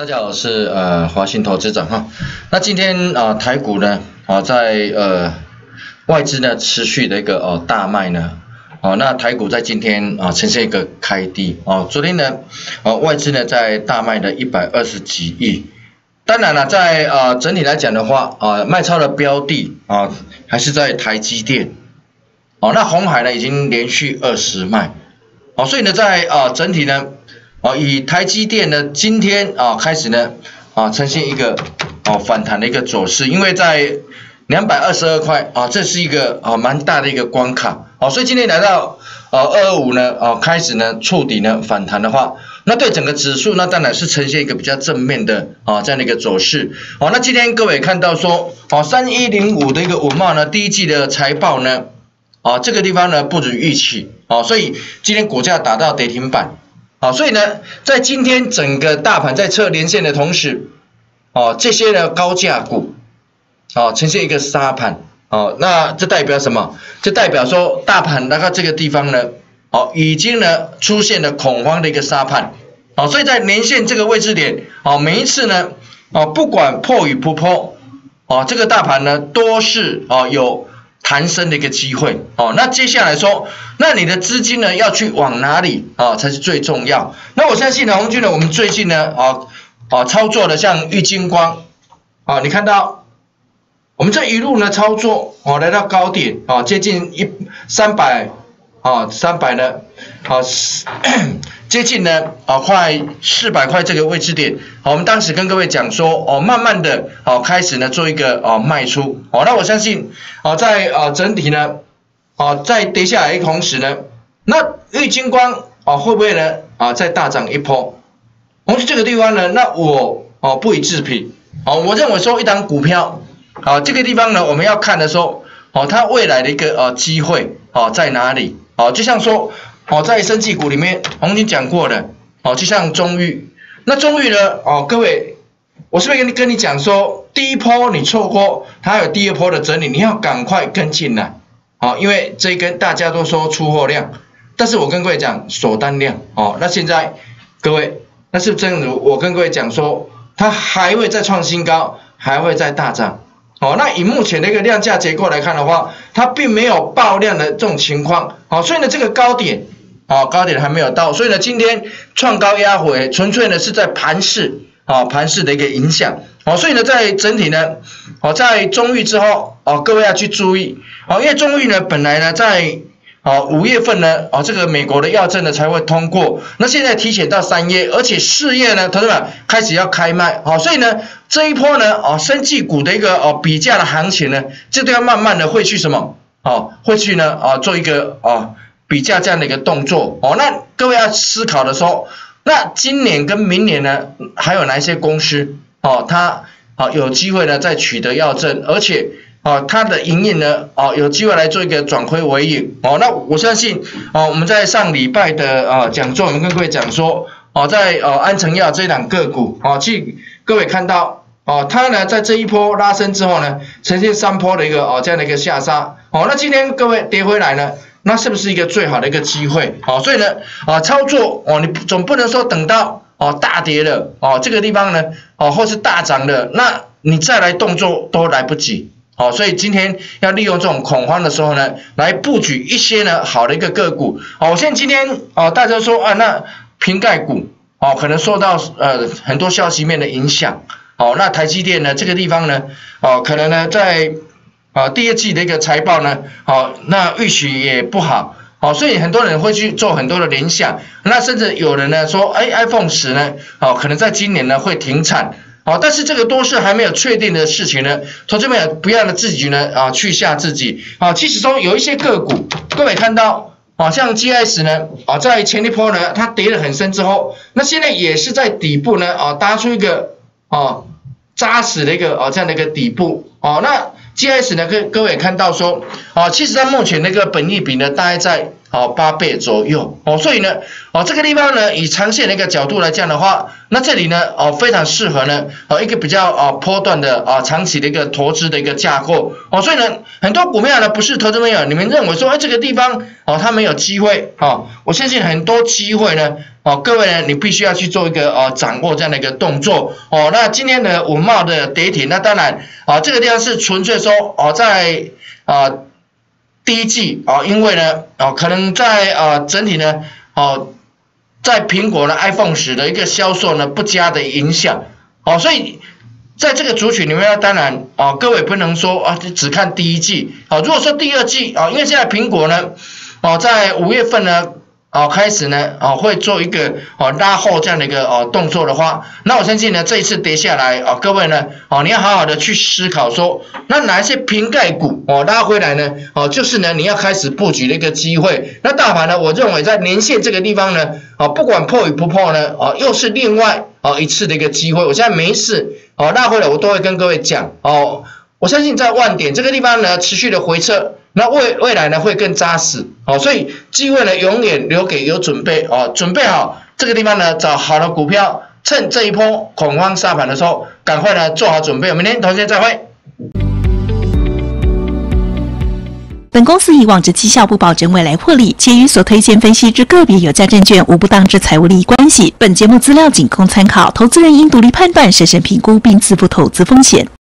大家好，我是呃华信投资长哈。那今天啊台股呢啊在呃外资呢持续的一个哦大卖呢，哦那台股在今天啊呈现一个开低哦，昨天呢啊外资呢在大卖的一百二十几亿，当然了在啊整体来讲的话啊卖超的标的啊还是在台积电，哦那红海呢已经连续二十卖，哦所以呢在啊整体呢。啊，以台积电呢，今天啊开始呢，啊呈现一个啊反弹的一个走势，因为在两百二十二块啊，这是一个啊蛮大的一个关卡，啊，所以今天来到呃二二五呢，啊开始呢触底呢反弹的话，那对整个指数那当然是呈现一个比较正面的啊这样的一个走势，好，那今天各位看到说，啊三一零五的一个五茂呢，第一季的财报呢，啊这个地方呢不如预期，啊，所以今天股价打到跌停板。好，所以呢，在今天整个大盘在测连线的同时，哦，这些呢高价股，哦，呈现一个沙盘，哦，那这代表什么？这代表说大盘那个这个地方呢，哦，已经呢出现了恐慌的一个沙盘，哦，所以在连线这个位置点，哦，每一次呢，哦，不管破与不破，哦，这个大盘呢都是哦有。弹升的一个机会哦，那接下来说，那你的资金呢要去往哪里啊才是最重要？那我相信呢，红军呢，我们最近呢啊啊操作的像玉金光啊，你看到我们这一路呢操作哦，来到高点啊，接近一三百。啊，三百呢，啊，接近呢，啊，快四百块这个位置点，好，我们当时跟各位讲说，哦，慢慢的，哦，开始呢做一个哦卖出，哦，那我相信，哦，在啊整体呢，哦，在跌下来同时呢，那玉金光，啊，会不会呢，啊，再大涨一波？同时这个地方呢，那我，哦，不予置评，哦，我认为说一档股票，啊，这个地方呢，我们要看的说，哦，它未来的一个呃机会，哦，在哪里？哦，就像说，哦，在生技股里面，红军讲过的，哦，就像中裕，那中裕呢，哦，各位，我是不是跟你跟你讲说，第一波你错过，它有第二波的整理，你要赶快跟进来，哦，因为这一根大家都说出货量，但是我跟各位讲锁单量，哦，那现在各位，那是正如我跟各位讲说，它还会再创新高，还会再大涨。哦，那以目前的一个量价结构来看的话，它并没有爆量的这种情况，好，所以呢这个高点，哦高点还没有到，所以呢今天创高压回，纯粹呢是在盘势，啊盘势的一个影响，好，所以呢在整体呢，好在中域之后，哦各位要去注意，好，因为中域呢本来呢在。好，五月份呢，哦，这个美国的药证呢才会通过，那现在提前到三月，而且四月呢，同志们开始要开卖，好，所以呢，这一波呢，哦，生技股的一个哦比价的行情呢，这都要慢慢的会去什么，哦，会去呢，啊，做一个哦比价这样的一个动作，哦，那各位要思考的时候，那今年跟明年呢，还有哪一些公司，哦，它，哦有机会呢再取得药证，而且。哦，它的营运呢，哦，有机会来做一个转亏为盈，哦，那我相信，哦，我们在上礼拜的啊讲座，我们跟各位讲说，哦，在呃安诚药这档个股，哦，去各位看到，哦，它呢在这一波拉升之后呢，呈现三波的一个哦这样的一个下杀，哦，那今天各位跌回来呢，那是不是一个最好的一个机会？哦，所以呢，啊操作，哦，你总不能说等到哦大跌了，哦这个地方呢，哦或是大涨了，那你再来动作都来不及。好，所以今天要利用这种恐慌的时候呢，来布局一些呢好的一个个股。好，我现在今天哦，大家说啊，那瓶盖股哦，可能受到呃很多消息面的影响。好，那台积电呢这个地方呢，哦，可能呢在啊第二季的一个财报呢，好，那预期也不好。好，所以很多人会去做很多的联想，那甚至有人呢说，哎，iPhone 十呢，好，可能在今年呢会停产。好，但是这个都是还没有确定的事情呢。投资们不要呢自己呢啊去吓自己。啊，其实说有一些个股，各位看到，啊，像 GS 呢，啊，在前一波呢它跌得很深之后，那现在也是在底部呢啊搭出一个啊扎实的一个啊这样的一个底部。哦，那 GS 呢，各各位看到说，啊，其实它目前那个本益比呢大概在。好，八倍左右哦，所以呢，哦，这个地方呢，以长线的一个角度来讲的话，那这里呢，哦，非常适合呢，哦，一个比较哦波段的啊长期的一个投资的一个架构哦，所以呢，很多股票呢，不是投资朋友，你们认为说，哎，这个地方哦，它没有机会哦，我相信很多机会呢，哦，各位呢，你必须要去做一个哦掌握这样的一个动作哦。那今天的文茂的跌停，那当然啊，这个地方是纯粹说哦，在啊第一季啊，因为呢哦，可能在啊整体呢哦，在苹果的 iPhone 十的一个销售呢不佳的影响哦，所以在这个族群里面，当然啊，各位不能说啊只看第一季啊，如果说第二季啊，因为现在苹果呢哦，在五月份呢。哦，开始呢，哦，会做一个哦拉后这样的一个哦动作的话，那我相信呢，这一次跌下来哦，各位呢，哦，你要好好的去思考说，那哪一些瓶盖股哦拉回来呢？哦，就是呢，你要开始布局的一个机会。那大盘呢，我认为在年线这个地方呢，哦，不管破与不破呢，哦，又是另外哦一次的一个机会。我现在没事哦拉回来，我都会跟各位讲哦。我相信在万点这个地方呢，持续的回撤，那未未来呢会更扎实，哦，所以机会呢永远留给有准备哦，准备好这个地方呢找好的股票，趁这一波恐慌杀盘的时候，赶快呢做好准备。明天同学再会。本公司以往之绩效不保证未来获利，且与所推荐分析之个别有价证券无不当之财务利益关系。本节目资料仅供参考，投资人应独立判断、审慎评估并自负投资风险。